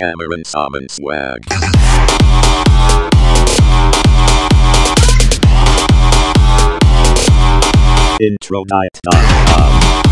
Cameron Salmon swag. Intronight.com.